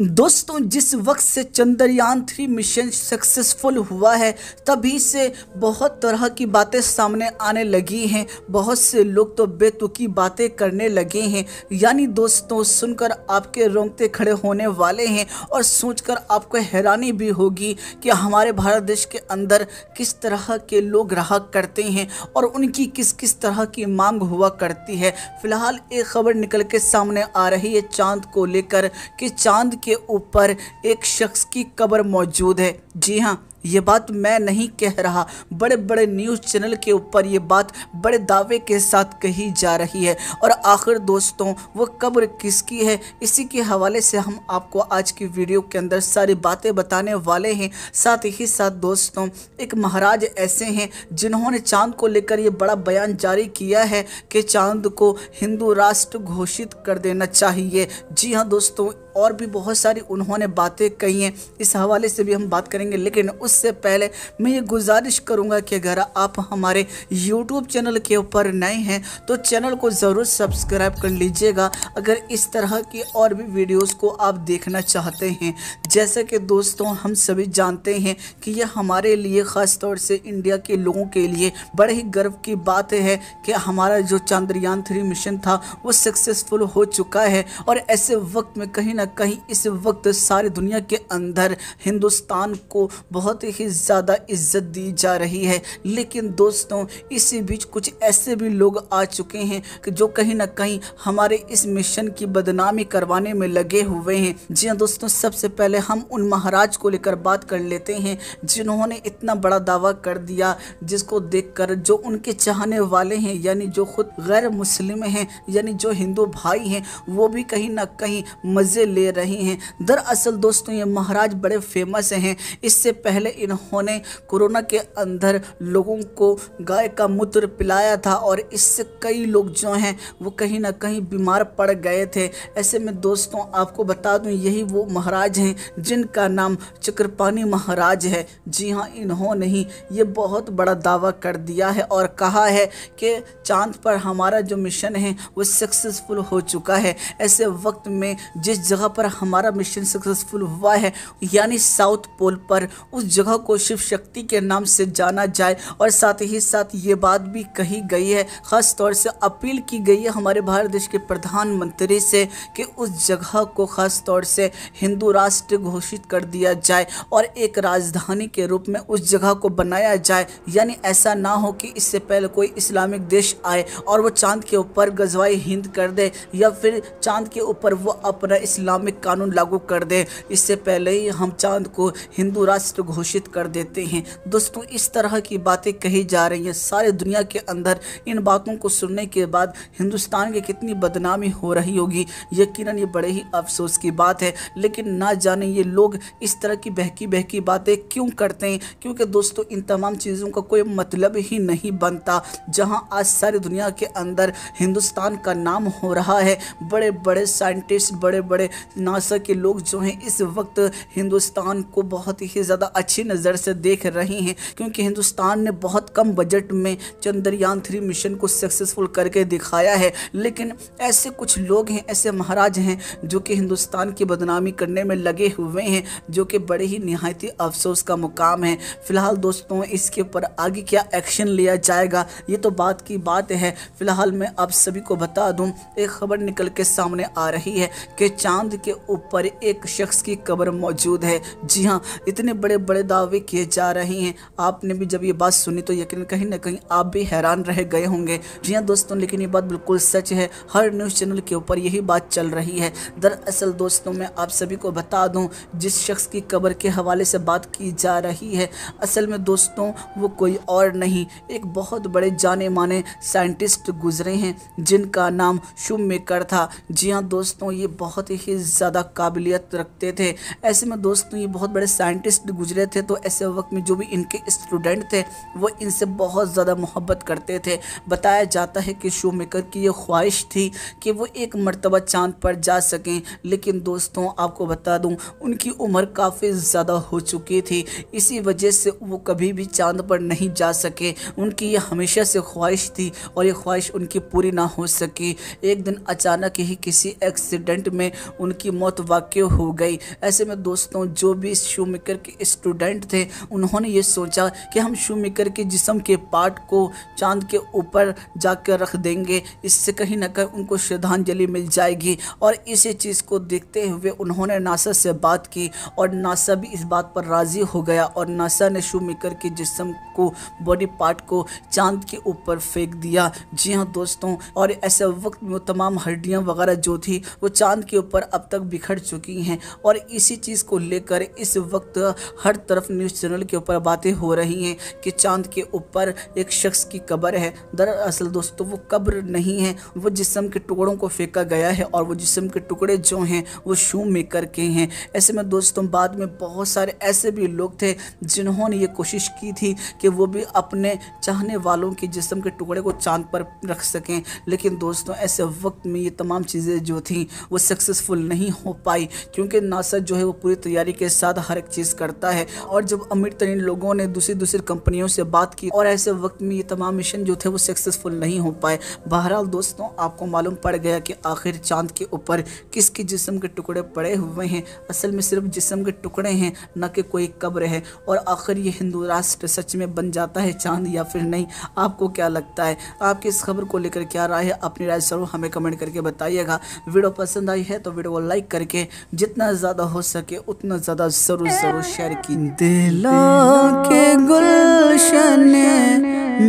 दोस्तों, जिस वक्त से चंद्रयान थ्री मिशन सक्सेसफुल हुआ है, तभी से बहुत तरह की बातें सामने आने लगी हैं। बहुत से लोग तो बेतुकी बातें करने लगे हैं। यानी दोस्तों, सुनकर आपके रोंगटे खड़े होने वाले हैं और सोचकर आपको हैरानी भी होगी कि हमारे भारत देश के अंदर किस तरह के लोग रहा करते हैं और उनकी किस किस तरह की मांग हुआ करती है। फ़िलहाल, एक खबर निकल के सामने आ रही है चाँद को लेकर कि चाँद के ऊपर एक शख्स की कब्र मौजूद है। जी हाँ ये बात मैं नहीं कह रहा। बड़े बड़े न्यूज़ चैनल के ऊपर ये बात बड़े दावे के साथ कही जा रही है। और आखिर दोस्तों, वो कब्र किसकी है? इसी के हवाले से हम आपको आज की वीडियो के अंदर सारी बातें बताने वाले हैं। साथ ही साथ दोस्तों, एक महाराज ऐसे हैं जिन्होंने चाँद को लेकर ये बड़ा बयान जारी किया है कि चाँद को हिंदू राष्ट्र घोषित कर देना चाहिए। जी हाँ दोस्तों और भी बहुत सारी उन्होंने बातें कही हैं। इस हवाले से भी हम बात करेंगे, लेकिन उससे पहले मैं ये गुजारिश करूँगा कि अगर आप हमारे यूट्यूब चैनल के ऊपर नए हैं तो चैनल को ज़रूर सब्सक्राइब कर लीजिएगा। अगर इस तरह की और भी वीडियोस को आप देखना चाहते हैं, जैसे कि दोस्तों, हम सभी जानते हैं कि यह हमारे लिए ख़ास तौर से इंडिया के लोगों के लिए बड़े ही गर्व की बात है कि हमारा जो चंद्रयान थ्री मिशन था, वो सक्सेसफुल हो चुका है। और ऐसे वक्त में कहीं ना कहीं इस वक्त सारी दुनिया के अंदर हिंदुस्तान को बहुत ही ज़्यादा इज़्ज़त दी जा रही है। लेकिन दोस्तों, इसी बीच कुछ ऐसे भी लोग आ चुके हैं कि जो कहीं ना कहीं हमारे इस मिशन की बदनामी करवाने में लगे हुए हैं। जी हाँ दोस्तों, सबसे पहले हम उन महाराज को लेकर बात कर लेते हैं जिन्होंने इतना बड़ा दावा कर दिया, जिसको देखकर जो उनके चाहने वाले हैं, यानी जो खुद गैर मुस्लिम हैं, यानी जो हिंदू भाई हैं, वो भी कहीं ना कहीं मज़े ले रहे हैं। दरअसल दोस्तों, ये महाराज बड़े फ़ेमस हैं। इससे पहले इन्होंने कोरोना के अंदर लोगों को गाय का मूत्र पिलाया था और इससे कई लोग जो हैं, वो कहीं ना कहीं बीमार पड़ गए थे। ऐसे में दोस्तों, आपको बता दूँ, यही वो महाराज हैं जिनका नाम चक्रपानी महाराज है। जी हाँ इन्होंने ही ये बहुत बड़ा दावा कर दिया है और कहा है कि चाँद पर हमारा जो मिशन है, वो सक्सेसफुल हो चुका है। ऐसे वक्त में जिस जगह पर हमारा मिशन सक्सेसफुल हुआ है, यानी साउथ पोल पर। उस जगह को शिव शक्ति के नाम से जाना जाए। और साथ ही साथ ये बात भी कही गई है, ख़ास तौर से अपील की गई है हमारे भारत देश के प्रधानमंत्री से, कि उस जगह को ख़ास तौर से हिंदू राष्ट्र घोषित कर दिया जाए और एक राजधानी के रूप में उस जगह को बनाया जाए। यानी ऐसा ना हो कि इससे पहले कोई इस्लामिक देश आए और वो चाँद के ऊपर गजवाई हिंद कर दे, या फिर चाँद के ऊपर वो अपना इस्लामिक कानून लागू कर दें। इससे पहले ही हम चाँद को हिंदू राष्ट्र घोषित कर देते हैं। दोस्तों, इस तरह की बातें कही जा रही हैं। सारे दुनिया के अंदर इन बातों को सुनने के बाद हिंदुस्तान की कितनी बदनामी हो रही होगी। यकीनन ये बड़े ही अफसोस की बात है। लेकिन ना जाने ये लोग इस तरह की बहकी बहकी बातें क्यों करते हैं? क्योंकि दोस्तों, इन तमाम चीज़ों का कोई मतलब ही नहीं बनता। जहाँ आज सारी दुनिया के अंदर हिंदुस्तान का नाम हो रहा है बड़े बड़े साइंटिस्ट बड़े बड़े नासा के लोग जो हैं इस वक्त हिंदुस्तान को बहुत ही ज़्यादा अच्छी नज़र से देख रहे हैं, क्योंकि हिंदुस्तान ने बहुत कम बजट में चंद्रयान थ्री मिशन को सक्सेसफुल करके दिखाया है। लेकिन ऐसे कुछ लोग हैं, ऐसे महाराज हैं, जो कि हिंदुस्तान की बदनामी करने में लगे हुए हैं, जो कि बड़े ही नहायती अफसोस का मुकाम है। फ़िलहाल दोस्तों, इसके ऊपर आगे क्या एक्शन लिया जाएगा, ये तो बात की बात है। फ़िलहाल मैं आप सभी को बता दूँ, एक खबर निकल के सामने आ रही है कि चाँद के ऊपर एक शख्स की कब्र मौजूद है। जी हाँ इतने बड़े बड़े दावे किए जा रहे हैं। आपने भी जब ये बात सुनी तो यकीन कहीं ना कहीं आप भी हैरान रह गए होंगे। जी हाँ दोस्तों, लेकिन ये बात बिल्कुल सच है। हर न्यूज़ चैनल के ऊपर यही बात चल रही है। दरअसल दोस्तों, मैं आप सभी को बता दूँ, जिस शख्स की कब्र के हवाले से बात की जा रही है, असल में दोस्तों, वो कोई और नहीं, एक बहुत बड़े जाने माने साइंटिस्ट गुजरे हैं, जिनका नाम शुभ मेकर था। जी हाँ दोस्तों, ये बहुत ही ज़्यादा काबिलियत रखते थे। ऐसे में दोस्तों, ये बहुत बड़े साइंटिस्ट गुजरे थे तो ऐसे वक्त में जो भी इनके स्टूडेंट थे, वो इनसे बहुत ज़्यादा मोहब्बत करते थे। बताया जाता है कि शो मेकर की ये ख्वाहिश थी कि वो एक मरतबा चाँद पर जा सकें, लेकिन दोस्तों, आपको बता दूँ, उनकी उम्र काफ़ी ज़्यादा हो चुकी थी। इसी वजह से वो कभी भी चाँद पर नहीं जा सके। उनकी ये हमेशा से ख्वाहिश थी और ये ख्वाहिश उनकी पूरी ना हो सकी। एक दिन अचानक ही किसी एक्सीडेंट में उनकी मौत वाक़ हो गई। ऐसे में दोस्तों, जो भी शू मेकर के स्टूडेंट थे, उन्होंने ये सोचा कि हम शू मेकर के जिसम के पार्ट को चाँद के ऊपर जाकर रख देंगे। इससे कहीं ना कहीं उनको श्रद्धांजलि मिल जाएगी। और इसी चीज़ को देखते हुए उन्होंने नासा से बात की और नासा भी इस बात पर राज़ी हो गया और नासा ने शू मेकर के जिसम को, बॉडी पार्ट को चाँद के ऊपर फेंक दिया। जी हाँ दोस्तों, और ऐसे वक्त में तमाम हड्डियाँ वगैरह जो थी, वो चाँद के ऊपर अब तक बिखर चुकी हैं। और इसी चीज़ को लेकर इस वक्त हर तरफ़ न्यूज़ चैनल के ऊपर बातें हो रही हैं कि चाँद के ऊपर एक शख्स की कब्र है। दरअसल दोस्तों, वो कब्र नहीं है। वो जिसम के टुकड़ों को फेंका गया है और वो जिसम के टुकड़े जो हैं, वो शू मेकर के हैं। ऐसे में दोस्तों, बाद में बहुत सारे ऐसे भी लोग थे जिन्होंने ये कोशिश की थी कि वो भी अपने चाहने वालों के जिसम के टुकड़े को चाँद पर रख सकें। लेकिन दोस्तों, ऐसे वक्त में ये तमाम चीज़ें जो थी, वो सक्सेसफुल नहीं हो पाई, क्योंकि नासा जो है वो पूरी तैयारी के साथ हर एक चीज़ करता है। और जब अमीर तरीन लोगों ने दूसरी दूसरी कंपनियों से बात की, और ऐसे वक्त में ये तमाम मिशन जो थे वो सक्सेसफुल नहीं हो पाए। बहरहाल दोस्तों, आपको मालूम पड़ गया कि आखिर चाँद के ऊपर किसके जिसम के टुकड़े पड़े हुए हैं। असल में सिर्फ़ जिसम के टुकड़े हैं, न कि कोई कब्र है। और आखिर ये हिंदू राष्ट्र सच में बन जाता है चाँद या फिर नहीं, आपको क्या लगता है? आपकी इस खबर को लेकर क्या राय है? अपनी राय ज़रूर हमें कमेंट करके बताइएगा। वीडियो पसंद आई है तो वीडियो को लाइक करके जितना ज़्यादा हो सके उतना ज़्यादा ज़रूर ज़रूर शेयर की। दिलों के गुलशन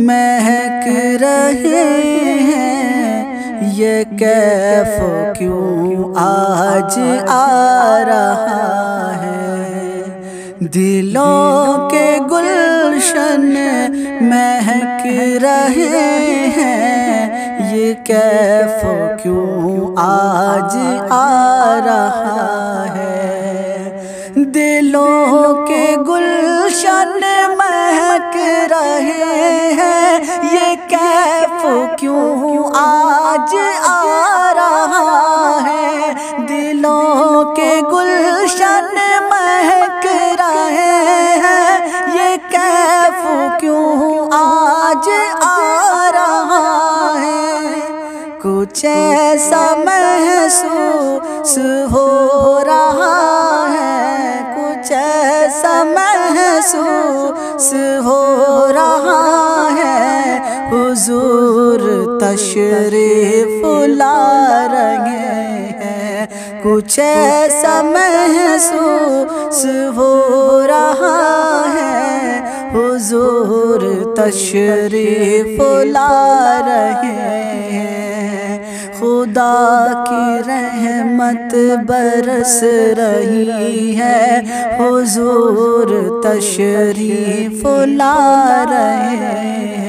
महक रहे हैं। ये कैफ क्यों आज आ रहा है? दिलों के गुलशन महक रहे हैं। ये कैफ क्यों आज आ रहा है? दिलों के गुलशन महक रहे हैं। ये कैफ क्यों आज आ रहा है? दिलों के गुलशन कुछ ऐसा महसूस हो रहा है, कुछ ऐसा महसूस हो रहा है। हुजूर तशरीफ़ ला रहे हैं, कुछ ऐसा महसूस हो रहा है। हुजूर तशरीफ़ ला रहे हैं। खुदा की रहमत बरस रही है। हुजूर तशरीफ़ ला रहे हैं।